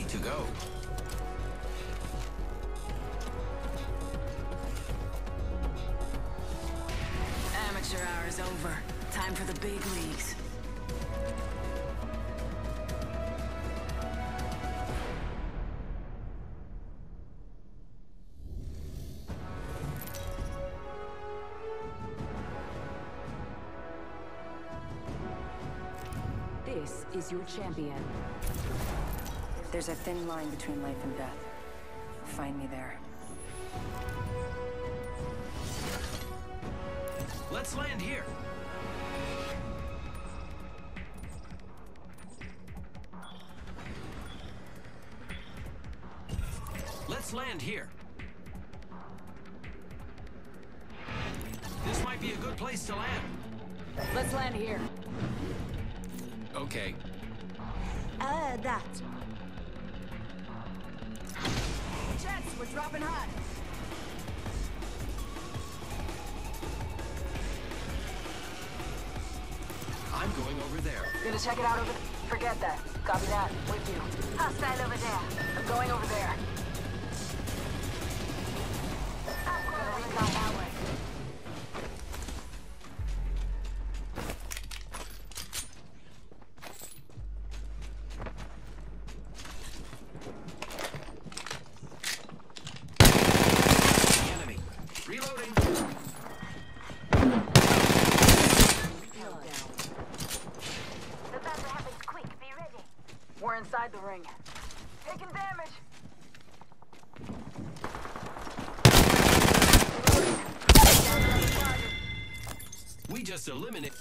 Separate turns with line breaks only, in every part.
Ready to go.
Amateur hour is over. Time for the big leagues.
This is your champion.
There's a thin line between life and death. Find me there.
Let's land here. Let's land here. This might be a good place to land.
Let's land here.
Okay.
Uh, heard that.
We're dropping hot.
I'm going over there.
Gonna check it out over there. Forget that. Copy that. With you.
Hostile over there.
I'm going over there.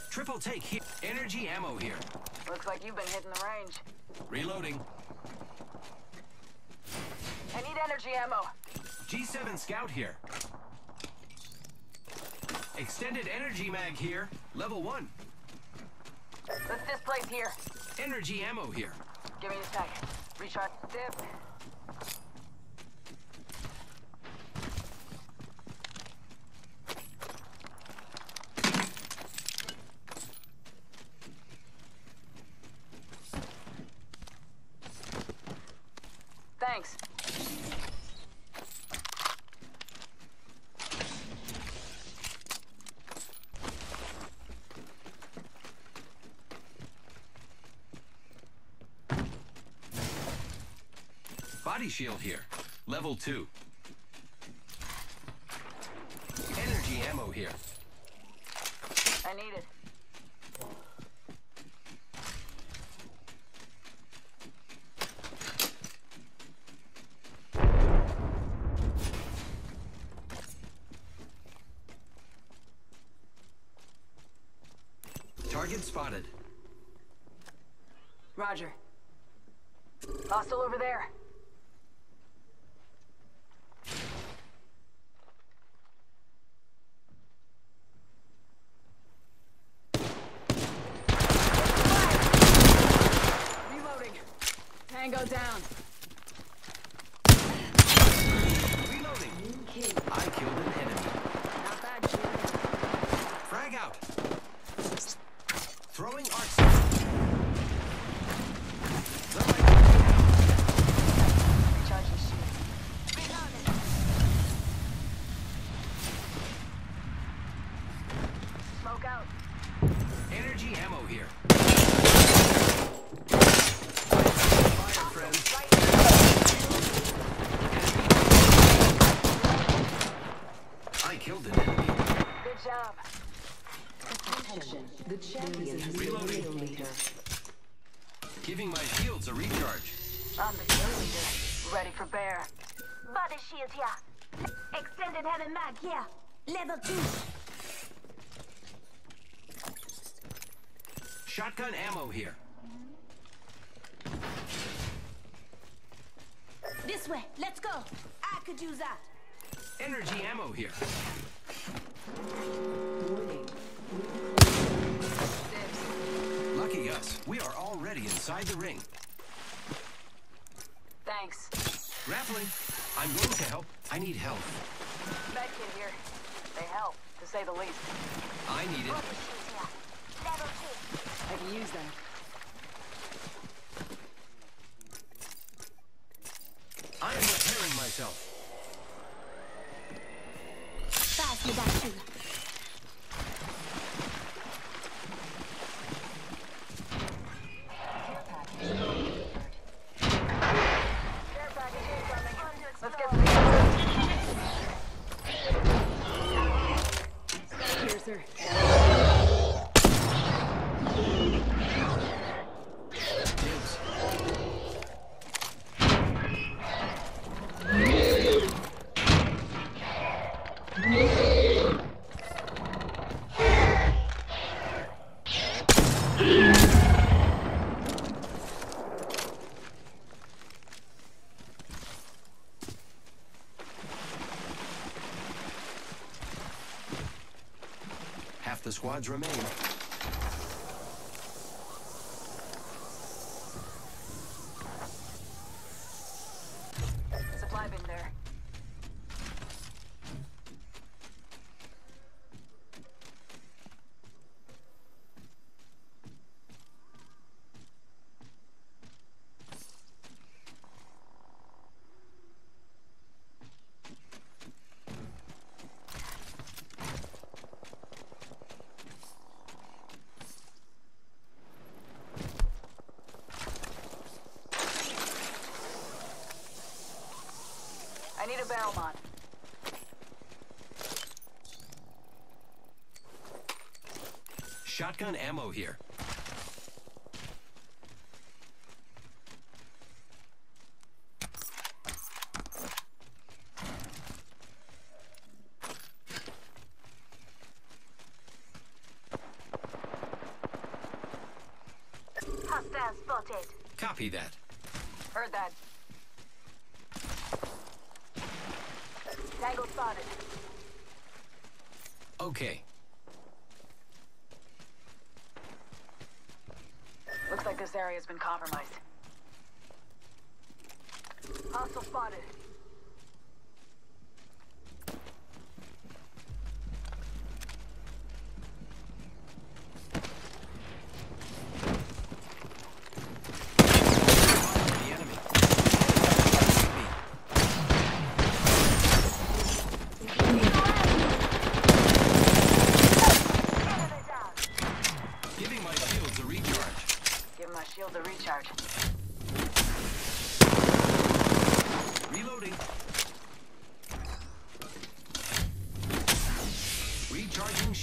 Triple take here. Energy ammo here.
Looks like you've been hitting the range.
Reloading.
I need energy ammo.
G7 Scout here. Extended energy mag here. Level 1.
Let's displace here.
Energy ammo here.
Give me a sec. Recharge. Dip. Thanks.
Body shield here. Level 2. Energy ammo here.
I need it.
Target spotted.
Roger. Hostile over there. Reloading. Tango down.
Reloading. I killed an enemy.
Not bad, Jim.
Frag out. Throwing arc star.
Recharge the shield. Smoke out.
Energy ammo here. I killed an enemy.
Good job.
Attention. The champion has
Reloading.
kill leader.
Giving my shields a recharge.
I'm the kill leader. Ready for bear.
Body shield here. Extended heavy mag here. Level 2.
Shotgun ammo here.
This way. Let's go. I could use that.
Energy ammo here. Lucky us. We are already inside the ring.
Thanks.
Grappling. I'm going to help. I need help.
Medkit here. They help, to say the least.
I need it.
Body. Level two.
I can use that.
I am repairing myself.
Pass me that shield.
Let's get some Here, sir.
The squads remain.
I need a barrel mod.
Shotgun ammo here.
Hostile spotted.
Copy that.
Heard that. Tango spotted.
Okay.
Looks like this area's been compromised. Hostile spotted.
The enemy.
Enemy down.
Giving my shields a recharge.
Give my shield a recharge.
Reloading. Recharging shields.
One sec. Give my shield.
Watch out for the new kill leader,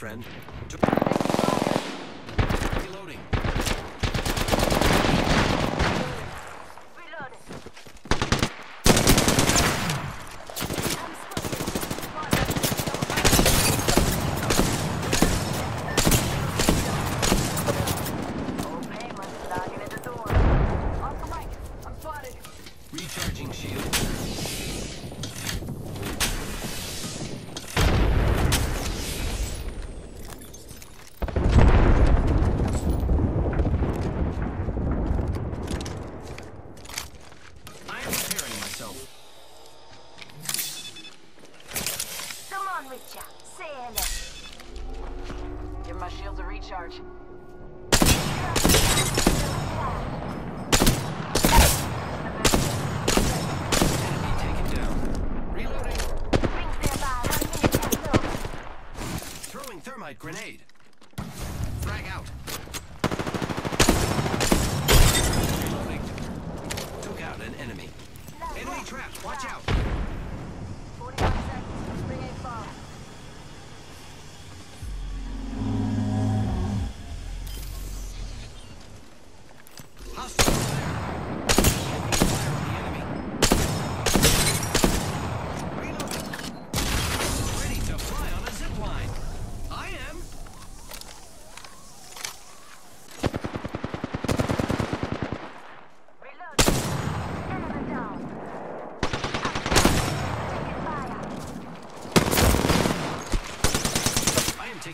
friend. Reloading.
Reloading.
Oh, painless. Knocking at the door. Off the mic. I'm spotted.
Recharging shield. I am repairing myself.
Come on, Richard. Say.
Give my shields a recharge.
Enemy taken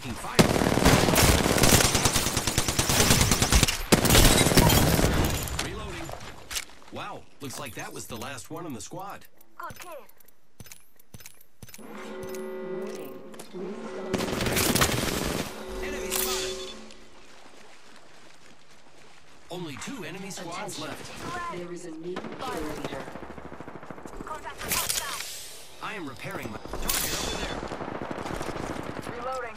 Taking fire. Reloading. Wow, looks like that was the last one in the squad.
Good kid.
Enemy spotted. Only two enemy squads
Attention.
left.
There is a new fire leader.
I am repairing my target over there.
Reloading.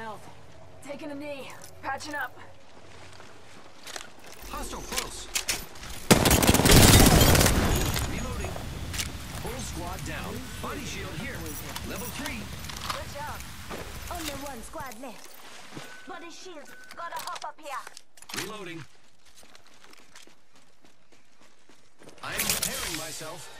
Help. Taking a knee. Patching up.
Hostile close. Reloading. Full squad down. Body shield here. Level three.
Good job.
Only one squad left. Body shield. Gotta hop up here.
Reloading. I am repairing myself.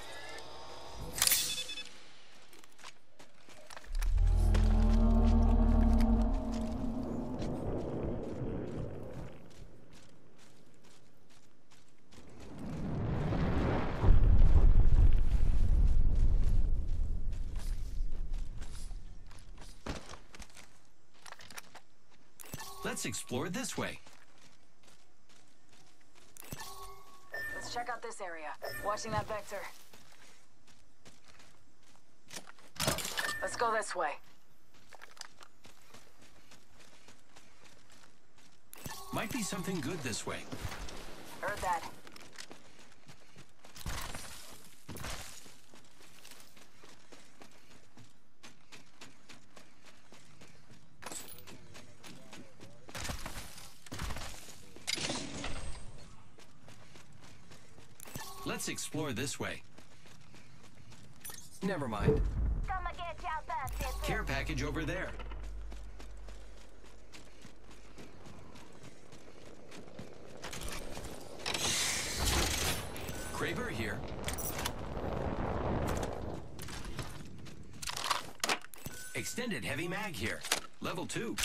Let's explore this way.
Let's check out this area. Watching that vector. Let's go this way.
Might be something good this way.
Heard that.
Let's explore this way. Never mind.
Come get your birthday.
Care package over there. Kraber here. Extended heavy mag here. Level 2.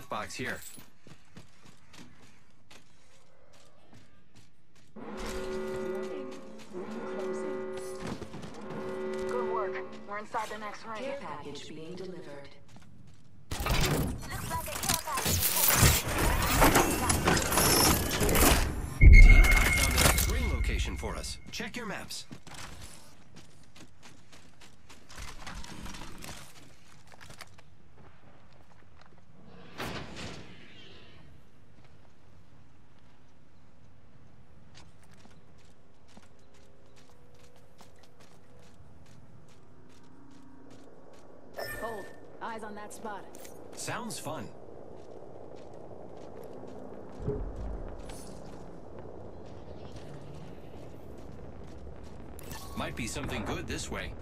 Death box here.
Warning. Ring closing.
Good work. We're inside the next ring.
Care package being delivered.
Looks like a care package.
Team, I found the next ring location for us. Check your maps. Sounds fun. Might be something good this way.